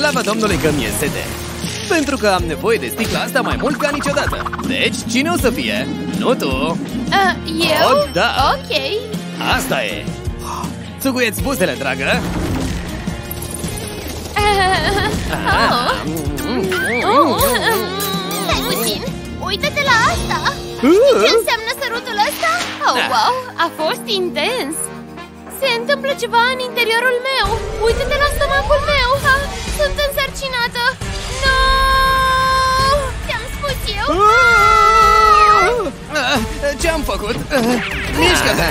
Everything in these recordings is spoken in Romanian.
Slavă Domnului că mi-e sete! Pentru că am nevoie de sticla asta mai mult ca niciodată Deci, cine o să fie? Nu tu! Uh, eu? Oh, da. Ok. Asta e! Țuguieți buzele, dragă! Oh. Oh. Stai puțin! Uită-te la asta! Știi ce înseamnă sărutul ăsta? Oh, Da. wow! A fost intens! Se întâmplă ceva în interiorul meu! Uită-te la stomacul meu! Ah, sunt însărcinată! Nu! Ți-am spus eu! Ah, Ce-am făcut? Ah, Mișcă-te!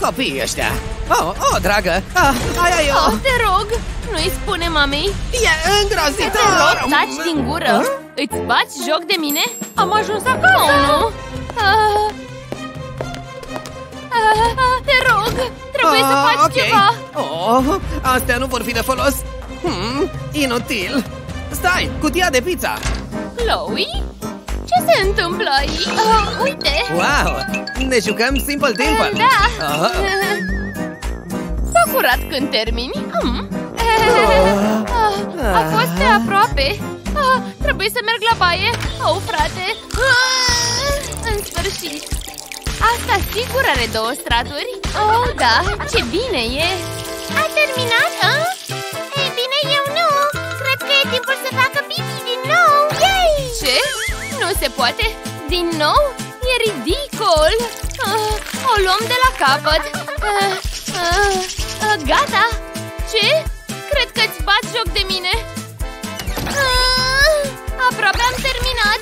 Copiii ăștia! Oh, oh, dragă! Ah, aia e Oh, o... te rog! Nu-i spune mamei! E îngrozitor! Te rog, taci din gură! Îți bați joc de mine? Am ajuns acasă, nu? Ah. Ah, te rog, trebuie să Ah, faci ok. ceva! Oh, astea nu vor fi de folos! Hmm, inutil! Stai, cutia de pizza! Chloe? Ce se întâmplă aici? Ah, uite! Wow! Ne jucăm Simple Dimple! Da! Ah. S-a curat când termini? Hmm. Ah, A fost pe aproape! Ah, Trebuie să merg la baie! Oh, frate! Ah, În sfârșit! Asta sigur are două straturi! Oh, da! Ce bine e! A terminat, a? Nu se poate! Din nou? E ridicol! Ah, o luăm de la capăt! Ah, ah, ah, gata! Ce? Cred că îți bați joc de mine! Ah, aproape am terminat!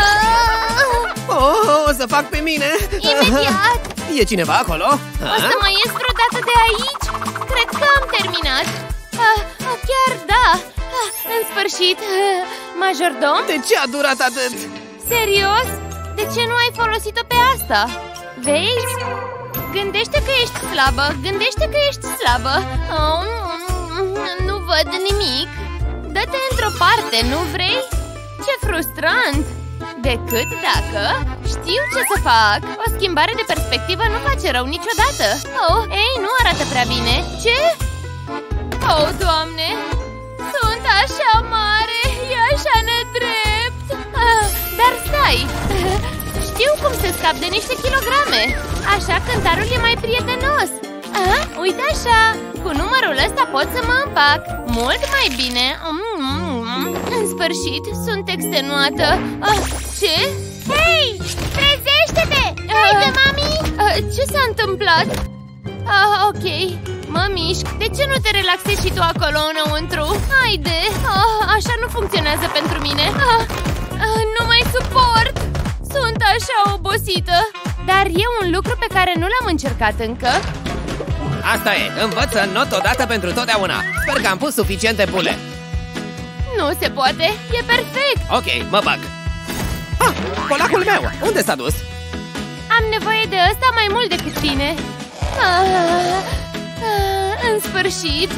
Ah, Oh, o să fac pe mine! imediat! E cineva acolo? O să mai ies vreodată de aici? Cred că am terminat! Ah, ah, chiar da! Ah, în sfârșit! Ah, majordom? De ce a durat atât? Serios? De ce nu ai folosit-o pe asta? Vezi? Gândește că ești slabă, gândește că ești slabă oh, mm, Nu văd nimic Dă-te într-o parte, nu vrei? Ce frustrant! Decât dacă știu ce să fac O schimbare de perspectivă nu face rău niciodată Oh, ei, nu arată prea bine Ce? Oh, Doamne! Sunt așa mare, e așa nedrept ah, Dar stai! Știu cum să scap de niște kilograme Așa cântarul e mai prietenos ah, Uite așa! Cu numărul ăsta pot să mă împac Mult mai bine mm, mm, mm. În sfârșit, sunt extenuată ah, Ce? Hei! Trezește-te! Haide, mami! Ah, ce s-a întâmplat? Ah, ok. Mă mișc. De ce nu te relaxezi și tu acolo înăuntru? Haide! Ah, așa nu funcționează pentru mine. Ah, ah, nu mai suport! Sunt așa obosită. Dar e un lucru pe care nu l-am încercat încă. Asta e, învăță not odată pentru totdeauna Sper că am pus suficiente bule Nu se poate. E perfect. Ok, mă bag Ah, colacul meu, unde s-a dus? Am nevoie de ăsta mai mult decât tine. Ah, ah, în sfârșit.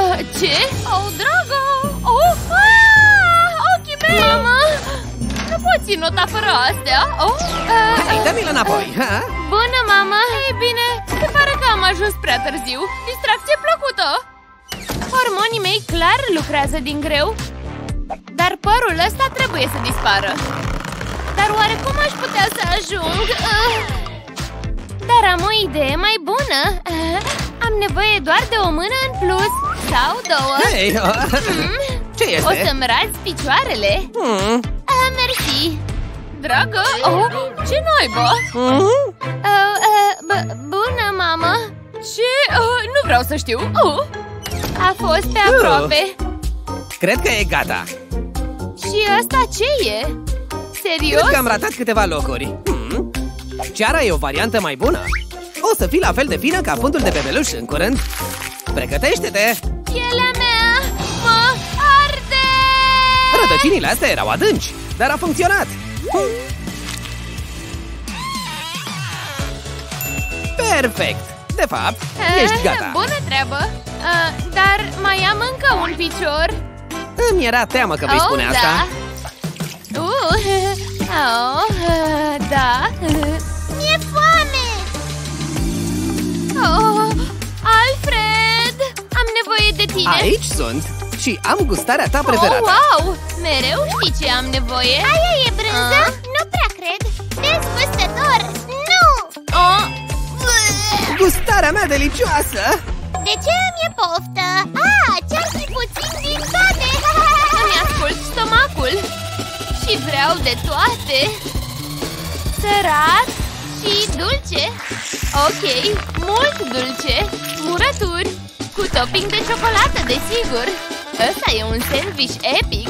Ah, ce? Oh, dragă! Oh, ah, Nu poți nota fără astea? Oh, ah, Hai, dă-mi-l înapoi, ha? Bună, mama! Ei bine, se pare că am ajuns prea târziu. Distracție plăcută! Hormonii mei clar lucrează din greu. Dar părul ăsta trebuie să dispară. Dar oare cum aș putea să ajung? Ah. Dar am o idee mai bună. Ah, Am nevoie doar de o mână în plus. Sau două. Hei, Mm, ce O este? să-mi razi picioarele. Hmm. Ah, mersi. Dragă, oh, ce naiba? Mhm. Uh, uh, b- bună, mamă! Ce? Uh, nu vreau să știu! Uh. A fost pe aproape! Cred că e gata Și ăsta ce e? Serios? Cred că am ratat câteva locuri hmm. Ceara e o variantă mai bună O să fii la fel de fină ca fundul de bebeluș în curând Pregătește-te! Pielea mea mă arde! Rădăcinile astea erau adânci Dar a funcționat Perfect! De fapt, ești Ah, gata Bună treabă! Uh, dar mai am încă un picior Îmi era teamă că vei oh, spune da. asta Uh, oh, uh, da Mi-e foame! Oh, Alfred! Am nevoie de tine Aici sunt și am gustarea ta Oh, preferată wow! Mereu știi ce am nevoie Aia e brânză? Ah? Nu prea cred Dezgustător! Nu! oh, Gustarea mea delicioasă! De ce mi-e poftă? Ah, ce-ar fi puțin din toate? Îmi ascult stomacul Și vreau de toate Sărat și dulce Ok, mult dulce Murături Cu topping de ciocolată, desigur Ăsta e un sandwich epic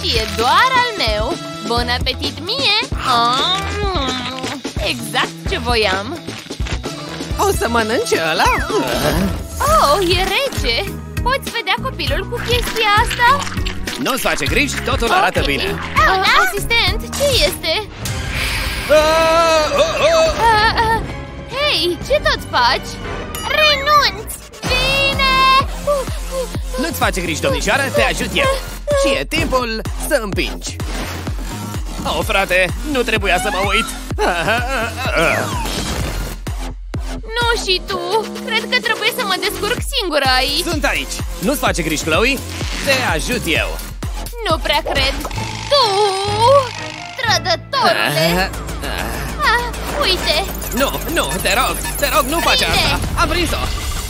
Și e doar al meu Bun apetit mie Ah, mm, Exact ce voiam O să mănânci ăla? Oh, e rece Poți vedea copilul cu chestia asta? Nu-ți face griji, totul arată Ok. bine Uh, asistent, ce este? Ah, oh, oh. Uh, uh, hei, ce tot faci? Renunț! Bine! Uh, uh, Nu-ți face griji, domnișoară, te ajut eu Și e timpul să împingi Oh, frate, nu trebuia să mă uit Nu și tu! Cred că trebuie să mă descurc singură aici Sunt aici Nu-ți face griji, Chloe Te ajut eu Nu prea cred Tu! Trădătorule! Ah, uite! Nu, nu, te rog, te rog, nu face Prinde! asta Am prins-o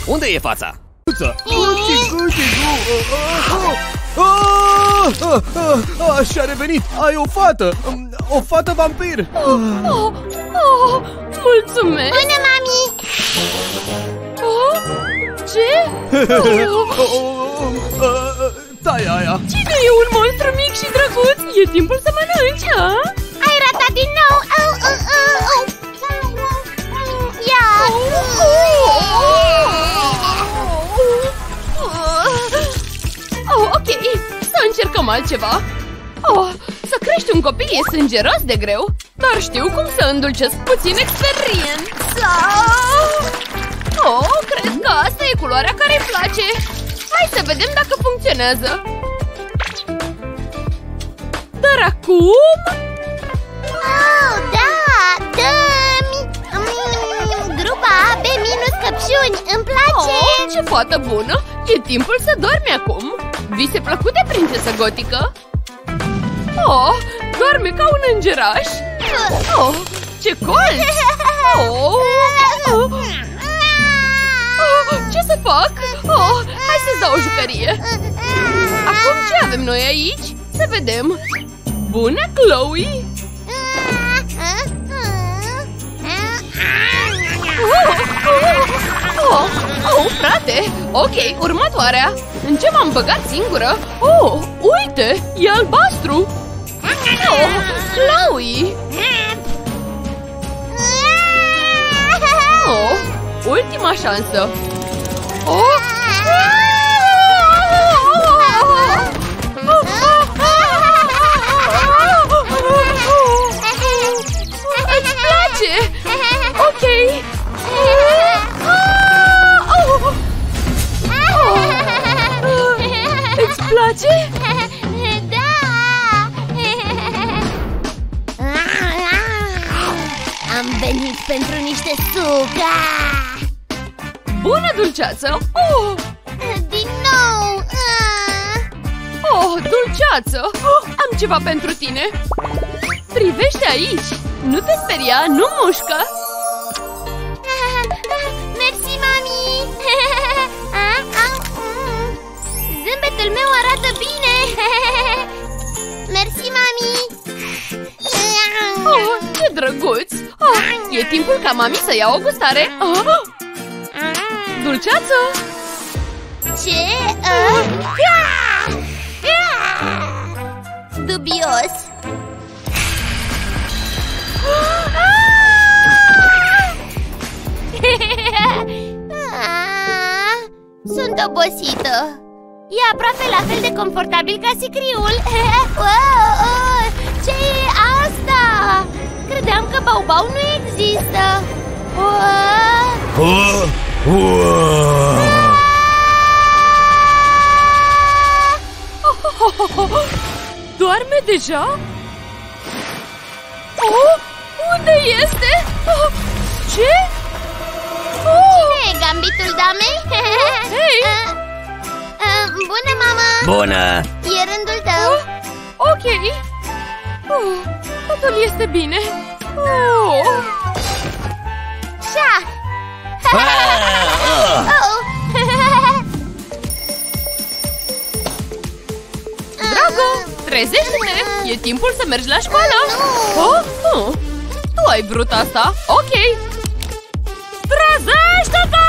Unde e fața? Și-a revenit! Ai o fată! O fată vampir! Oh, oh, mulțumesc! Bună, mami! Oh, ce? Oh, Tai aia! cine e un monstru mic și drăguț? E timpul să mănânci, a? Ai ratat din nou! Au, au, au, au. Ia! Oh, încercăm altceva oh, Să crești un copil e sângeros de greu Dar știu cum să îndulcesc puțin experiența Oh, cred că asta e culoarea care îi place Hai să vedem dacă funcționează Dar acum... Oh, da! Dă-mi! Mm, grupa B minus căpșuni! Îmi place! Oh, ce fată bună! E timpul să dormi acum! Vise plăcute, prințesă gotică? Oh, doarme ca un îngeraș! Oh, ce colț! Oh, oh, oh, ce să fac? Oh, hai să-ți dau o jucărie! Acum ce avem noi aici? Să vedem! Bună, Chloe! Oh, oh, oh, oh, frate! Ok, următoarea! În ce m-am băgat singură? Oh, uite! E albastru! Oh, Chloe! Oh, ultima șansă! Oh! Ceva pentru tine! Privește aici! Nu te speria, nu mușcă! Mersi, mami! Ah, ah, mm. Zâmbetul meu arată bine! Mersi, mami! Oh, ce drăguț! Oh, e timpul ca mami să ia o gustare! Oh, dulceață! Ce? Ah? Sunt obosită! E aproape la fel de confortabil ca sicriul! Wow, oh, ce e asta? Credeam că baubau nu există! Wow. Doarme deja? Oh, unde este? Oh, ce? Oh, Cine e gambitul damei? Hei! Ah, ah, Bună, mama! Bună! E rândul tău! Ok. Oh, totul este bine. Oh. Șah! Oh. Drago, trezește-te! E timpul să mergi la școală! Oh, oh. Tu ai vrut asta? Ok! Trezește-te!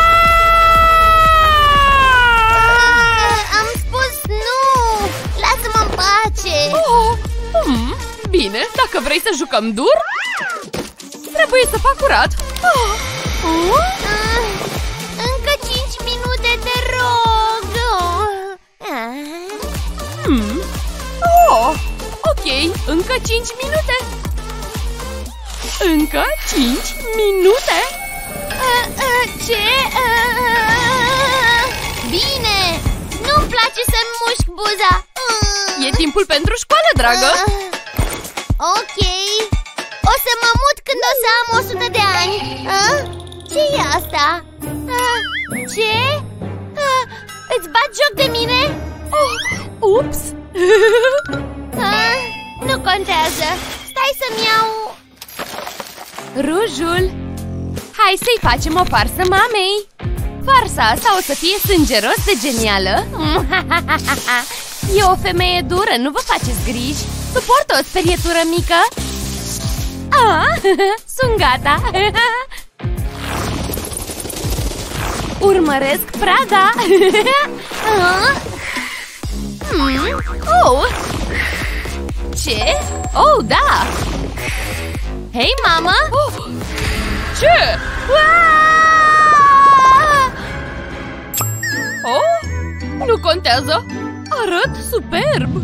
Ah, Am spus nu! Lasă-mă în pace! Oh, hmm, bine, dacă vrei să jucăm dur, trebuie să fac curat. Oh, oh. Ah, Încă 5 minute, te rog! Ah. Hmm. Oh, ok, încă 5 minute. Încă 5 minute. Ah, ah, Ce? Ah, Bine! Nu-mi place să-mi mușc buza! Ah. E timpul pentru școală, dragă. Ah, Ok. O să mă mut când o să am 100 de ani. Ah, ce e asta? Ah, Ce? Ah, Îți bat joc de mine? Oh, ups. Ah, Nu contează. Stai să-mi iau... Rujul. Hai să-i facem o farsă mamei. Farsa asta o să fie sângeros de genială. E o femeie dură, nu vă faceți griji. Suportă o sperietură mică. Ah, sunt gata. Urmăresc praga. Ah, Hmm. Oh! Ce? Oh, da! Hei, mama! Oh. Ce? ah! Oh? Nu contează! Arăt superb!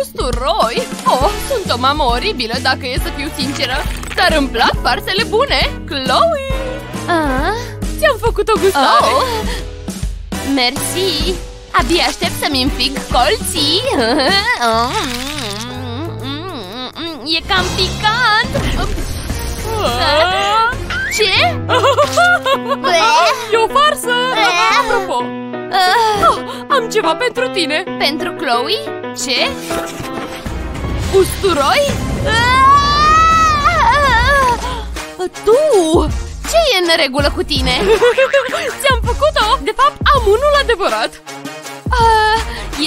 Usturoi! Oh, sunt o mamă oribilă, dacă e să fiu sinceră Dar îmi plac farsele bune! Chloe! Ah, Ți-am făcut o gustare! Oh. Mersi! Abia aștept să-mi înfig colții! E cam picant! Ce? E o farsă! Apropo! Oh, am ceva pentru tine! Pentru Chloe? Ce? Usturoi? Tu! Ce e în regulă cu tine? Ți-am făcut-o! De fapt, am unul adevărat! Uh,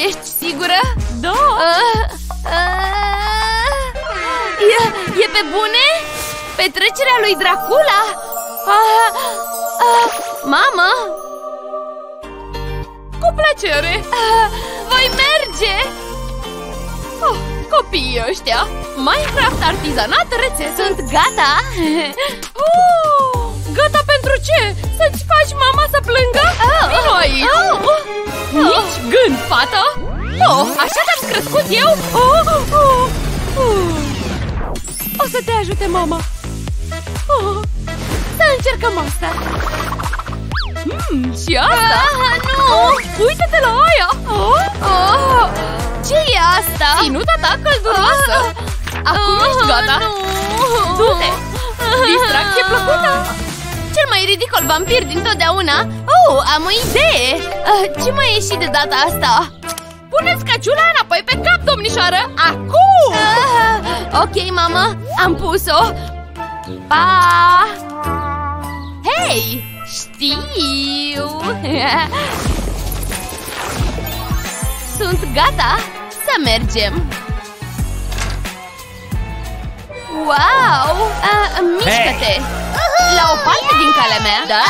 ești sigură? Da! Uh, uh, e, e pe bune? Petrecerea lui Dracula? Uh, uh, mamă! Cu plăcere! Uh, voi merge! Oh, copiii ăștia! Minecraft artizanat rețete! Sunt gata! Oh, gata pentru ce? Să-ți faci mama să plângă? Oh, Vino aici! oh. Nici gând, fată! Oh, așa te-am crescut eu? Oh, oh, oh. O să te ajute mama! Oh, să încercăm asta! Hmm, și asta? Ah, nu! Oh, Uită-te la aia! Oh, oh. Ce e asta? Ținuta ta călduroasă! Acum ești gata! nu. Du-te! Distracție plăcută! Cel mai ridicol vampir din totdeauna Oh, am o idee uh, Ce mai e și de data asta? Puneți căciula înapoi pe cap, domnișoară Acum! Uh, ok, mamă, am pus-o Pa! Hei, știu! Sunt gata să mergem Wow! Uh, mișcă-te! La o parte din calea mea Da?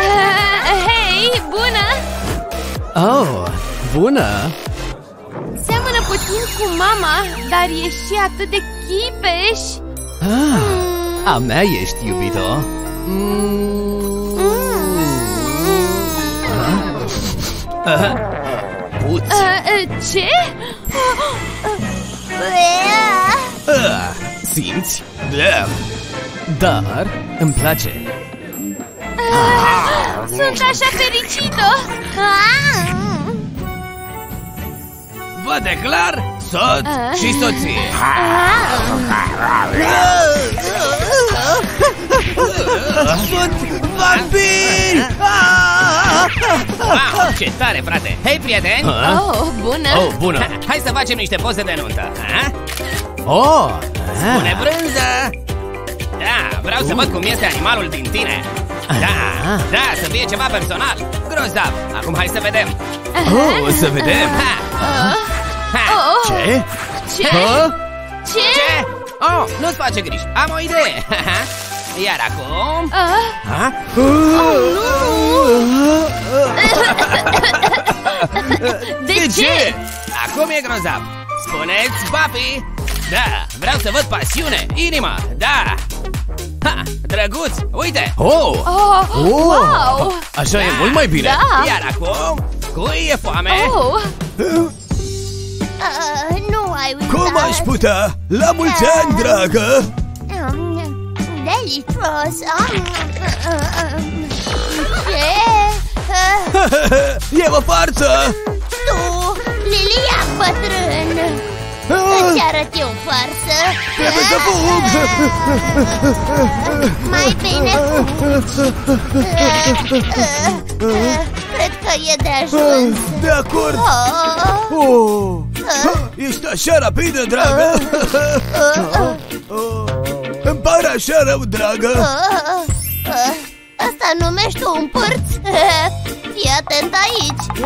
Uh, hei, bună! Oh, bună! Seamănă puțin cu mama, dar e și atât de chipeș Ah, a mea ești, iubito. Mm. Ah? Ah? Puț. uh, uh, Ce? Ah, simți? Da. Dar îmi place. Sunt așa fericită Ah. Vă declar soț Ah. și soție. Sunt vampiri! Ah! Wow, ce tare, frate! Hei, prieteni! Oh, bună! Oh, bună! Hai să facem niște poze de nuntă, ha? Oh! Pune brânză! Da, vreau să văd cum este animalul din tine Da, da, să fie ceva personal Grozav! Acum hai să vedem Oh, să vedem! ha. Ha. Oh, Ce? ce? Ha? Ce? Ce? Oh, nu-ți face griji, am o idee Iar acum... Ah, Ha? de, De ce? Acum e grozav Spuneți, papi Da, vreau să văd pasiune, inima, da Ha, drăguț, uite Oh! Oh, Oh! wow! Așa e mult mai bine! Da! Iar acum, cui e foame? Oh, Uh, nu ai uitat Cum aș putea? La mulți ani, dragă! Mm, Delicios Um, uh, um, Ce? Uh, E o farță! Tu, Lilian bătrân Îți arăt eu farsă Trebuie să fug! Mai bine fugi Cred că e de ajuns De acord! Oh, Oh! Ești așa rapidă, dragă! Oh, Îmi pare așa rău, dragă! oh, oh. Asta numești un pârț? Fii atent aici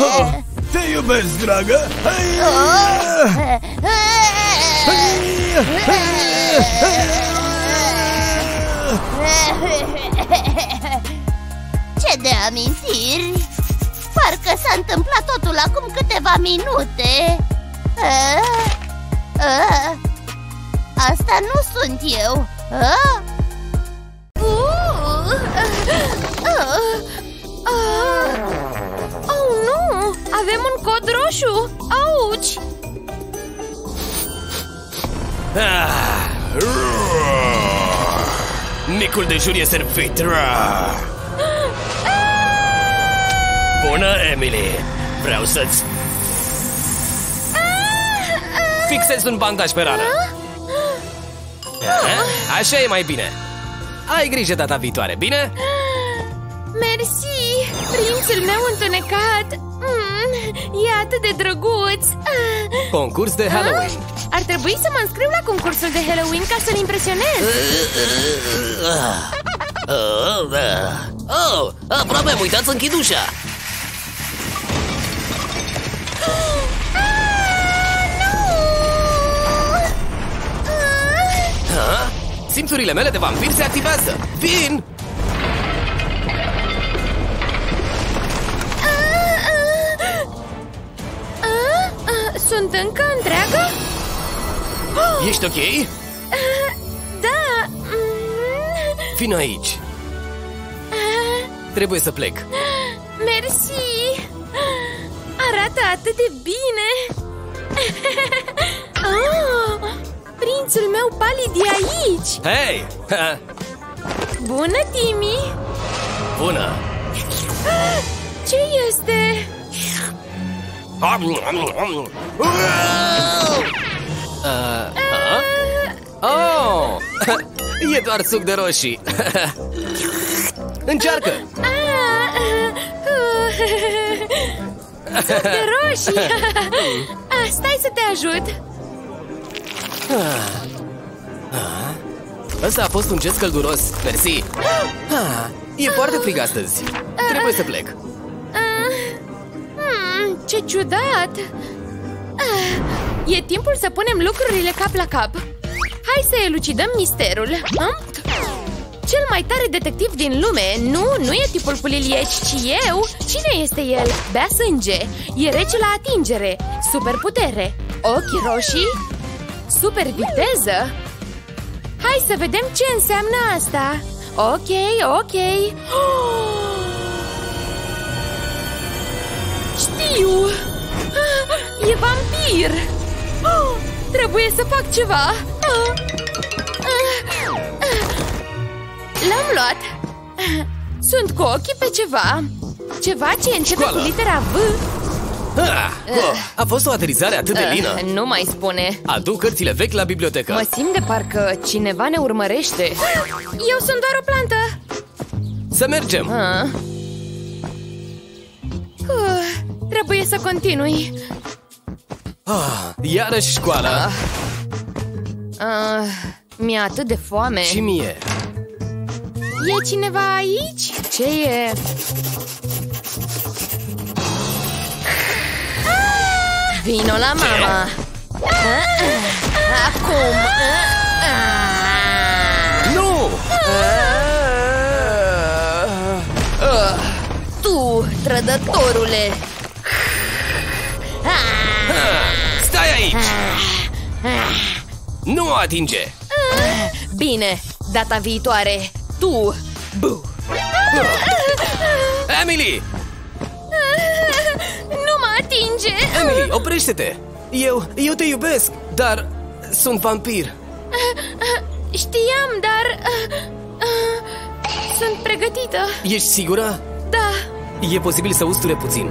Oh, Te iubesc, dragă! Hai! Ce de amintiri! Parcă s-a întâmplat totul acum câteva minute Ah, ah, Asta nu sunt eu Ah. Uh, uh, uh. Oh, nu! Avem un cod roșu! Auci! Micul dejun e servit! Bună, Emily! Vreau să-ți... Fixez un bandaj pe rană Ha? Așa e mai bine Ai grijă data viitoare, bine? Mersi! Prințul meu întunecat! Mm, e atât de drăguț! Ah. Concurs de Halloween Ar trebui să mă înscriu la concursul de Halloween ca să-l impresionez! Oh, da. Oh, aproape am uitat să închid ușa. Ha? Simțurile mele de vampir se activează Vin! Ah, ah, Sunt încă întreagă? Ești ok? Da! Mm, Vino aici Trebuie să plec Mersi! Arată atât de bine! oh, prințul meu palid e aici! Hei! Ha, Bună, Timi! Bună! Ce este? Oh! E doar suc de roșii Încearcă! Ah, Suc de roșii! Ah, Stai să te ajut! Ăsta a fost un gest călduros, mersi. Ah, E foarte frig astăzi. Trebuie să plec. Ah, hmm, ce ciudat! Ah, e timpul să punem lucrurile cap la cap. Hai să elucidăm misterul. Am? Cel mai tare detectiv din lume. Nu, nu e tipul cu lilieci, ci eu. Cine este el? Bea sânge. E rece la atingere. Super putere Ochi roșii Super viteză Hai să vedem ce înseamnă asta Ok, ok Știu! Ah, E vampir! Oh, trebuie să fac ceva! Ah, ah, ah. L-am luat! Ah, Sunt cu ochii pe ceva! Ceva ce începe Școală. cu litera V ah, oh, A fost o aterizare atât de lină Ah, Nu mai spune Aduc cărțile vechi la bibliotecă Mă simt de parcă cineva ne urmărește Eu sunt doar o plantă Să mergem! Ah. Uh, trebuie să continui. Ah, iarăși școala Uh, mi-e atât de foame. și mie. E cineva aici? Ce e? Vino la mama! Acum! Nu! Tu, trădătorule! Stai aici! Nu o atinge! Bine, data viitoare, tu! Bu! Emily! Emily, oprește-te! Eu, eu te iubesc, dar sunt vampir. Știam, dar... uh, uh, sunt pregătită. Ești sigură? Da. E posibil să usture puțin.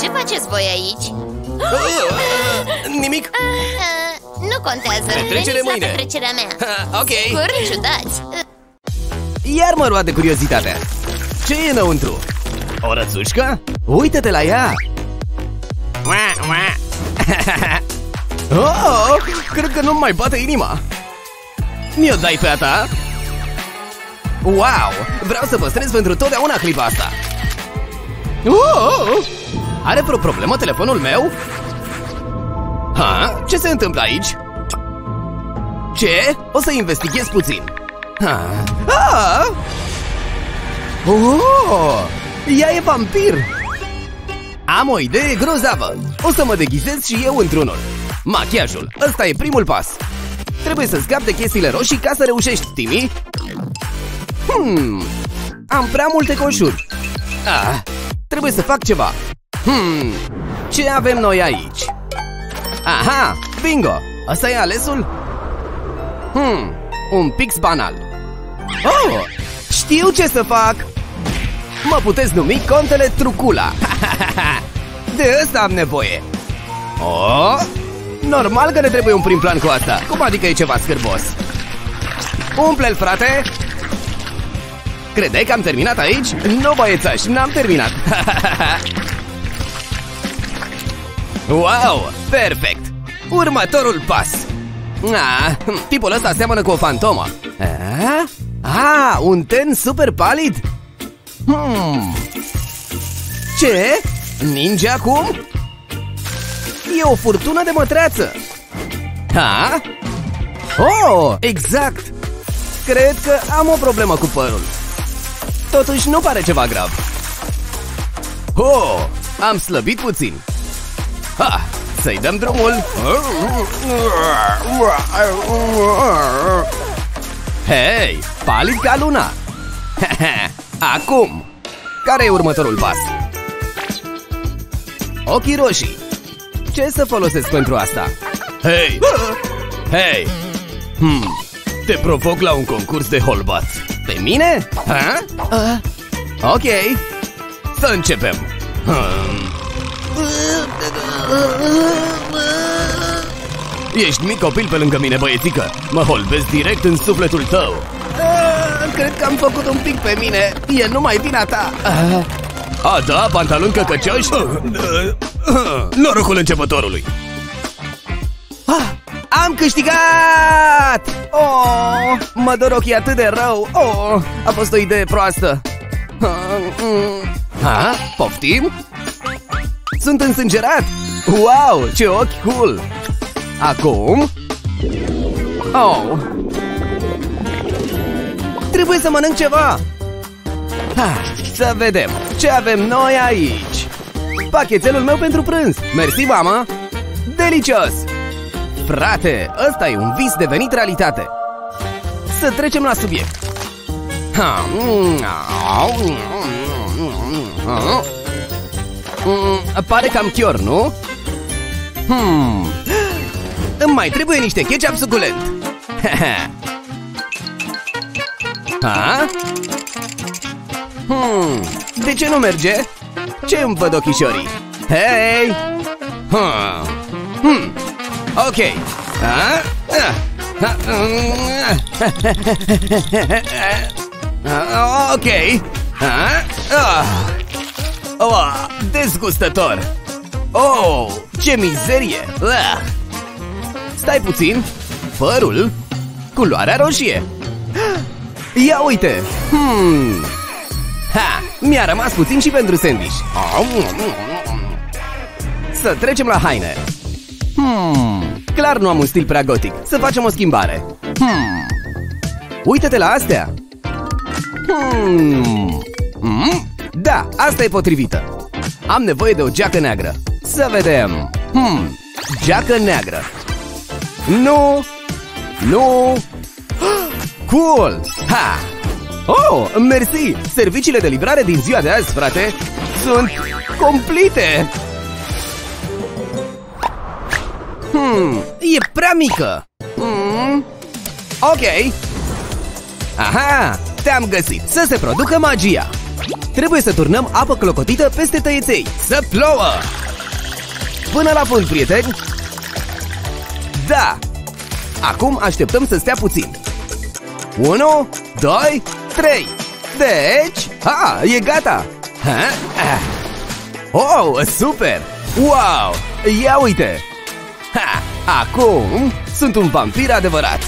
Ce faceți voi aici? Nimic? Uh, nu contează, Petrecere veniți la mâine. petrecerea mea Ha, ok. Cur ciudați Uh, Iar mă roade curiozitatea. Ce e înăuntru? O rățușcă? Uită-te la ea! Ua, ua. Oh, cred că nu mai bate inima. Mi-o dai pe a ta? Wow! Vreau să păstrez pentru totdeauna clipa asta. Oh, are vreo problemă telefonul meu? Ha? Ce se întâmplă aici? Ce? O să investighez puțin. Ha? Ah! Oh! Ea e vampir! Am o idee grozavă! O să mă deghizez și eu într-unul. Machiajul. Ăsta e primul pas. Trebuie să scap de chestiile roșii ca să reușești, Timmy. Hmm. Am prea multe coșuri. Ah, trebuie să fac ceva. Hmm. Ce avem noi aici? Aha, bingo! Asta e alesul? Hmm, un pix banal. Oh, știu ce să fac! Mă puteți numi contele Trucula. De ăsta am nevoie. Oh, normal că ne trebuie un prim plan cu asta. Cum adică e ceva scârbos? Umple-l, frate! Credeai că am terminat aici? Nu, băiețași, n-am terminat. wow, perfect! Următorul pas. Ah, tipul ăsta seamănă cu o fantomă. Ah, ah un ten super palid? Hmm. Ce? Ninja acum? E o furtună de mătreață. Ha? Oh, exact. Cred că am o problemă cu părul. Totuși nu pare ceva grav. Oh, am slăbit puțin. Ha, să-i dăm drumul. Hei, palid ca luna. Acum, care e următorul pas? Ochii roșii. Ce să folosesc pentru asta? Hei! Hei! Hmm, te provoc la un concurs de holbați. Pe mine? Ha? Uh, ok. Să începem. Hmm. Ești mic copil pe lângă mine, băiețică. Mă holbesc direct în sufletul tău. Ah, cred că am făcut un pic pe mine. E numai vina ta. Ah. A, da, pantaloni căcăcioși? Norocul începătorului. Ah, am câștigat! Oh, mă dor ochii atât de rău. Oh, a fost o idee proastă. Ah, mm. Ha? Poftim? Sunt însângerat! Wow, ce ochi cool! Acum? Oh! Trebuie să mănânc ceva! Ha, să vedem ce avem noi aici! Pachetelul meu pentru prânz! Mersi, mama! Delicios! Frate, ăsta e un vis devenit realitate! Să trecem la subiect! Ha, mm, au, mm, Mm, pare cam chior, nu? Hmm. Îmi mai trebuie niște ketchup suculent. ha? Hmm. De ce nu merge? Ce îmi văd ochișorii? Hei! Hmm. Hmm. Ok. Ah, ah. Ah, ah, Ok. Ah, ah. Oh, dezgustător. Oh, ce mizerie! Ah. Stai puțin. Părul? Culoarea roșie. Ia uite! Hmm. Ha! Mi-a rămas puțin și pentru sandwich. Să trecem la haine. Hmm. Clar nu am un stil prea gotic. Să facem o schimbare. Hmm. Uită-te la astea. Hmm. Hmm. Da, asta e potrivită. Am nevoie de o geacă neagră. Să vedem. Hmm. Geacă neagră. Nu. Nu. Cool! Ha! Oh, mersi! Serviciile de livrare din ziua de azi, frate, sunt complete! Hmm, e prea mică! Hmm, ok! Aha! Te-am găsit! Să se producă magia! Trebuie să turnăm apă clocotită peste tăieței! Să plouă! Până la fund, prieteni! Da! Acum așteptăm să stea puțin. 1, 2, 3 Deci, a, e gata ha? Ah. Oh, super! Wow! Ia uite! Ha! Acum sunt un vampir adevărat!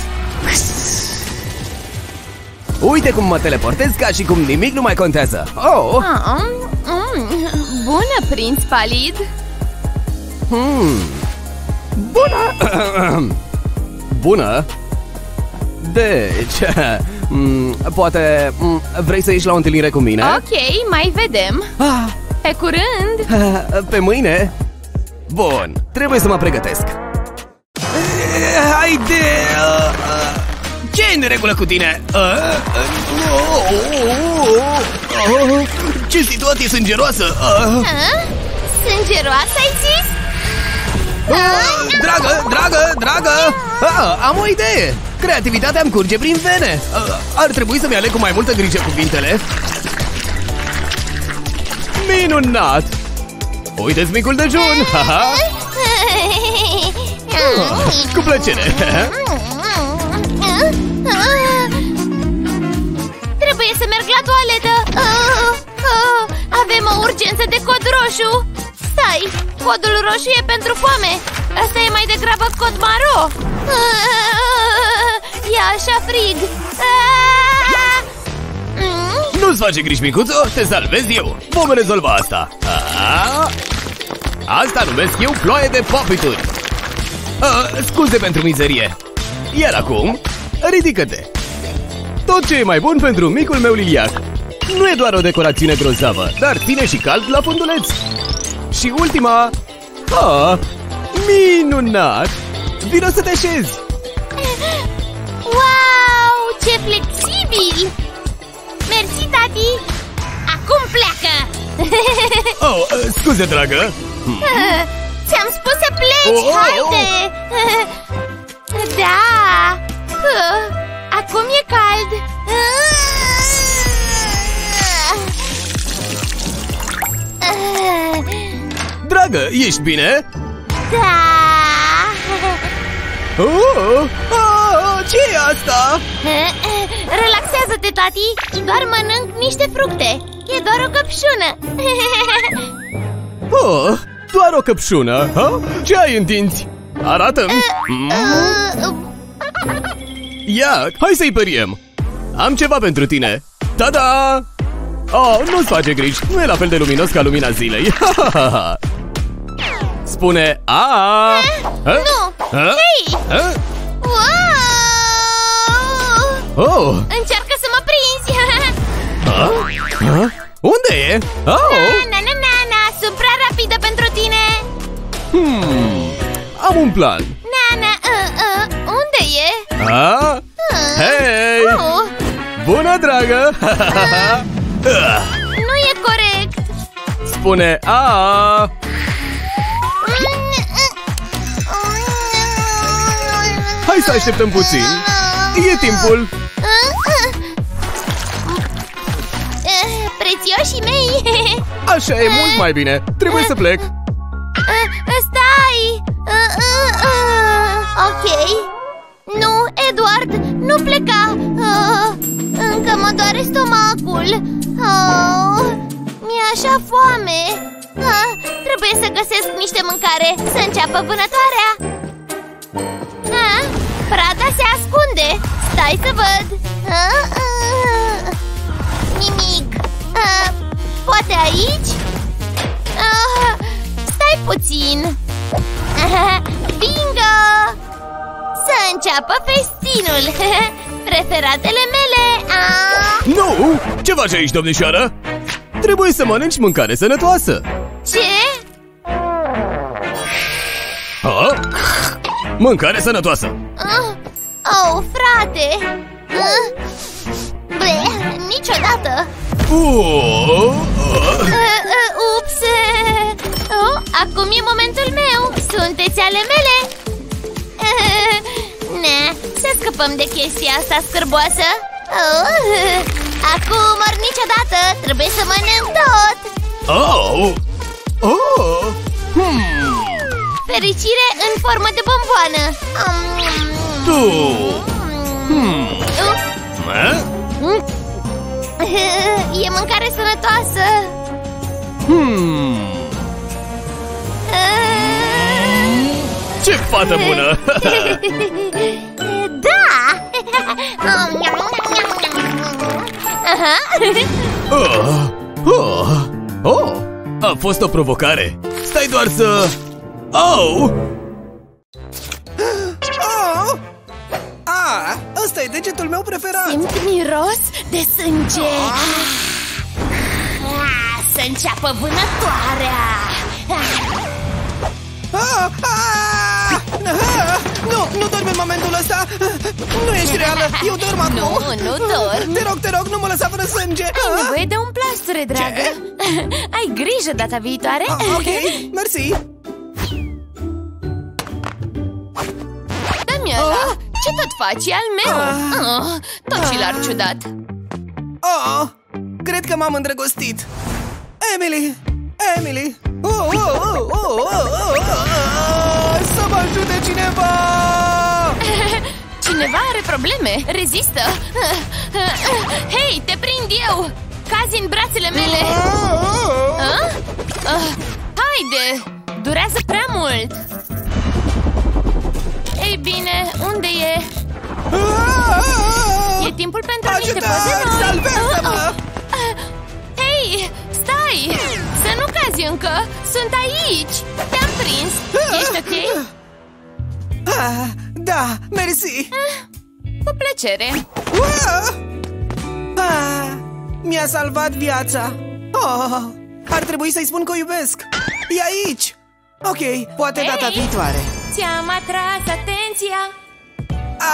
Uite cum mă teleportez ca și cum nimic nu mai contează! Oh! Ah, mm, bună, prinț palid! Hmm. Bună! Bună! Deci, mm, poate mm, vrei să ieși la o întâlnire cu mine? Ok, mai vedem! Ah, Pe curând! ah, pe mâine? Bun, trebuie să mă pregătesc Eh, Haide! Ah, ah. ce e în regulă cu tine? Ah, ah, oh, oh, oh, oh, Ce situație sângeroasă! Ah, Ah? Sângeroasă ai zis? ah, Dragă, dragă, dragă! Ah, am o idee! Creativitatea îmi curge prin vene! Ah, ar trebui să-mi aleg cu mai multă grijă cuvintele Minunat! Uite-ți micul dejun! Ha-ha! Ah, Cu plăcere! Trebuie să merg la toaletă Ah, ah, Avem o urgență de cod roșu Stai, codul roșu e pentru foame Asta e mai degrabă cod maro Ah, E așa frig Ah! Mm, Nu-ți face griji, micuțo, te salvez eu! Vom rezolva asta! Ah, Asta numesc eu ploaie de popituri! Ah, Scuze pentru mizerie! Iar acum, ridică-te! Tot ce e mai bun pentru micul meu liliac! Nu e doar o decorațiune grozavă, dar ține și cald la funduleț! Și ultima... Ah, minunat! Vino să te așezi! Wow, ce flexibil Mersi, tati Acum pleacă Oh, uh, scuze, dragă! Ți-am spus să pleci, Oh, oh, oh. haide Da Acum e cald Dragă, ești bine? Da Oh, oh, ce e asta? Relaxează-te, tati Doar mănânc niște fructe E doar o căpșună Oh, doar o căpșună, ha? Ce ai în dinți? Arată-mi! Mm, Ia, hai să-i periem! Am ceva pentru tine! Ta-da! Oh, nu-ți face griji, nu e la fel de luminos ca lumina zilei! Spune a! Nu! Ha? Hei! Ha? Wow! Oh! Încearcă să mă prinzi Ha? Ha? Unde e? Oh! Na, na, na, na, sunt prea rapidă pentru tine Hmm, am un plan! A? Hei! Oh. Bună, dragă! nu e corect! Spune A! Hai să așteptăm puțin! E timpul! Prețioșii mei! Așa e mult mai bine! Trebuie să plec! Stai! Ok, nu, Edward, nu pleca. Uh, Încă mă doare stomacul. Uh, Mi-e așa foame. Uh, Trebuie să găsesc niște mâncare. Să înceapă vânătoarea. Uh, Prada se ascunde. Stai să văd. Uh, uh, Nimic. Uh, Poate aici? Uh, stai puțin. Bingo! Să înceapă festinul Preferatele mele ah! Nu! Ce faci aici, domnișoară? Trebuie să mănânci mâncare sănătoasă Ce? Ha? Mâncare sănătoasă Ah, oh, frate ah, Ble, niciodată Oh, oh. uh, uh, Ups oh, Acum e momentul meu Sunteți ale mele uh, Ne, să scăpăm de chestia asta scârboasă oh, Acum ori niciodată Trebuie să mănânc tot Oh! Oh! Hmm. Fericire în formă de bomboană Tu! Hmm. Ma? E mâncare sănătoasă Hmm. Ce fată bună! Da! Aha. oh, oh, oh, a fost o provocare! Stai doar să... Oh! Oh! Ah, ăsta e degetul meu preferat Simt miros de sânge Ah, Să înceapă vânătoarea ah, ah! Ah! Nu, nu dormi în momentul ăsta. Nu ești reală, eu dorm acum. Nu, nu dorm. Te rog, te rog, nu mă lăsa fără sânge. Ai Ah! nevoie de un plasture, dragă. Ai grijă data viitoare. Ah, Ok, mersi. Dă-mi ăla Ce tot faci? E al meu. Oh, Tot și l-ar ciudat. Oh, cred că m-am îndrăgostit. Emily, Emily. Oh, oh, oh, oh, oh, oh, oh, Să mă ajute cineva Cineva are probleme, rezistă Hei, te prind eu Cazi în brațele mele Ah? Ah, Haide, durează prea mult Ei bine, unde e? E timpul pentru niște Ajutor, poze noi salvează-mă! Ah, ah. Hei, stai! Să nu cazi încă! Sunt aici! Te-am prins! Ești ok? Ah, Da, mersi Cu plăcere! Ah! Ah, Mi-a salvat viața oh, Ar trebui să-i spun că o iubesc E aici Ok, poate data Hei! viitoare Ți-am atras atenția!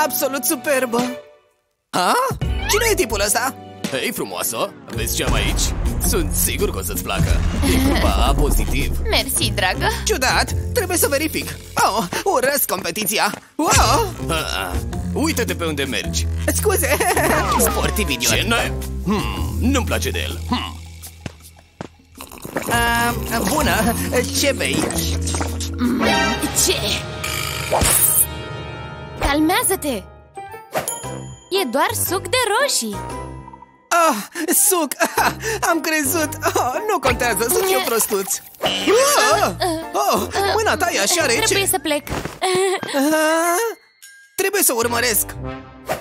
Absolut superbă Ha? Cine e tipul ăsta? Hei, frumoasă! Vezi ce am aici? Sunt sigur că o să-ți placă E grupa A pozitiv Mersi, dragă! Ciudat, trebuie să verific Oh, urăsc competiția wow. ah, Uită-te pe unde mergi Scuze Sportiv idiot Ce n Hmm, nu-mi place de el hmm. uh, Bună, ce bei? Ce? Calmează-te! E doar suc de roșii! Oh, suc, am crezut oh, Nu contează, sunt eu prostuț oh, oh, Mâna ta e așa rece Trebuie să plec! Ah, Trebuie să urmăresc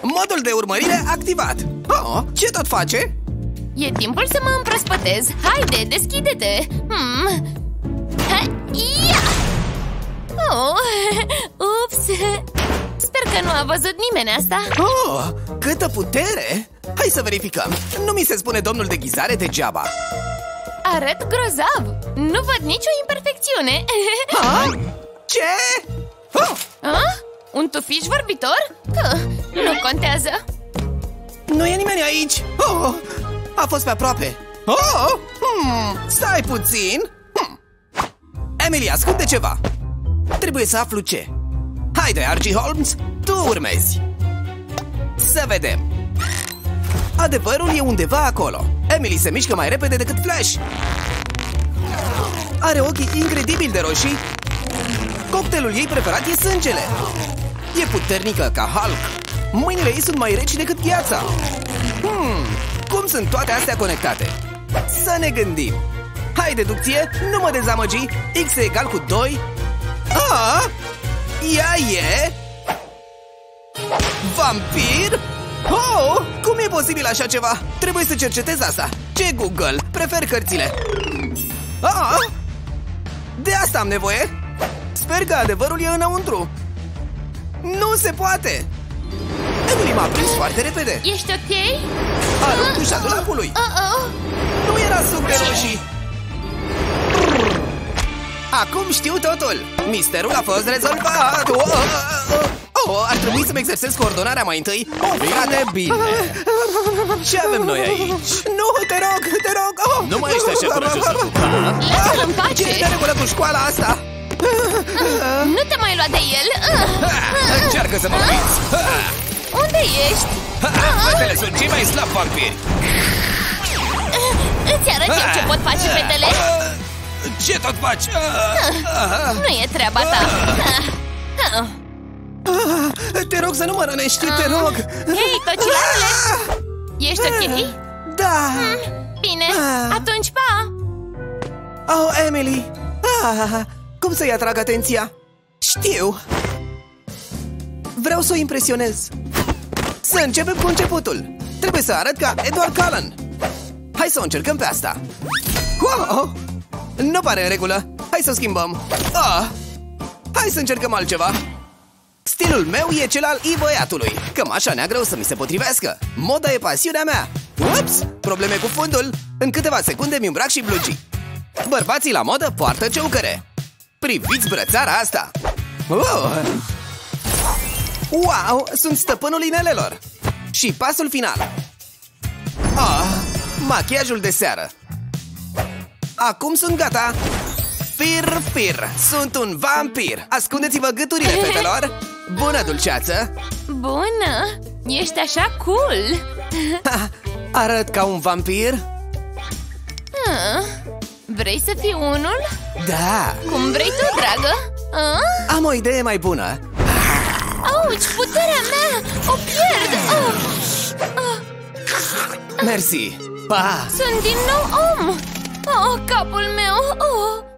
Modul de urmărire activat oh, Ce tot face? E timpul să mă împrospătez! Haide, deschide-te! Hmm. Ha, ia! Oh, ups! Sper că nu a văzut nimeni asta! Oh, câtă putere! Hai să verificăm Nu mi se spune domnul de ghizare degeaba Arăt grozav! Nu văd nicio imperfecțiune! ah? Ce? Oh, Ah? Un tufiș vorbitor? Ah, nu contează! nu e nimeni aici oh, A fost pe aproape oh, hmm, Stai puțin hmm. Emily, ascunde ceva Trebuie să aflu ce Haide, Archie Holmes, tu urmezi. Să vedem. Adevărul e undeva acolo. Emily se mișcă mai repede decât Flash. Are ochii incredibil de roșii. Cocktailul ei preferat e sângele. E puternică ca Hulk. Mâinile ei sunt mai reci decât gheața Hmm, cum sunt toate astea conectate? Să ne gândim. Hai, deducție, nu mă dezamăgi. X e egal cu 2 A, ea e Vampir? Oh, cum e posibil așa ceva? Trebuie să cercetez asta. Ce Google? Prefer cărțile. Ah, de asta am nevoie. Sper că adevărul e înăuntru. Nu se poate! Emily m-a prins foarte repede. Ești ok? Arunc ușa dulapului Uh-oh! Nu era suc de roșii Acum știu totul. Misterul a fost rezolvat. Oh, oh, oh, Ar trebui să-mi exersez coordonarea mai întâi. Oh, Bine, bine. Ce avem noi aici? Nu, te rog, te rog. Oh. Nu mai ești așa curajos acum Lasă-l în pace! Ce e de regulă cu școala asta? Nu te mai lua de el! Ah! Ha, Încearcă să mă uiți Unde ești? Fetele sunt cei mai slabi vampiri. Îți arăt eu ce pot face, fetele! Ce tot faci? Nu e treaba ta! Ah. Ah. Te rog să nu mă rănești, te rog Hei, tocilarule! Ești ok? Da Bine, atunci pa! Oh, Emily ah, Cum să-i atrag atenția? Știu Vreau să o impresionez Să începem cu începutul Trebuie să arăt ca Edward Cullen Hai să o încercăm pe asta wow! Nu pare în regulă. Hai să o schimbăm. Ah! Hai să încercăm altceva. Stilul meu e cel al ivăiatului Cămașa neagră o să mi se potrivească. Moda e pasiunea mea. Ups! Probleme cu fundul. În câteva secunde mi îmbrac și blugii. Bărbații la modă poartă ciucăre Priviți brățara asta. Oh! Wow! Sunt stăpânul inelelor. Și pasul final. Ah, Machiajul de seară Acum sunt gata Fir, fir, sunt un vampir Ascundeți-vă gâturile, fetelor Bună dulceață Bună! Ești așa cool! ha, Arăt ca un vampir? Ah. Vrei să fii unul? Da Cum vrei tu, dragă? Ah? Am o idee mai bună Auci, puterea mea! O pierd! Ah. Ah. Mersi Pa Sunt din nou om! Oh, capul meu! Oh.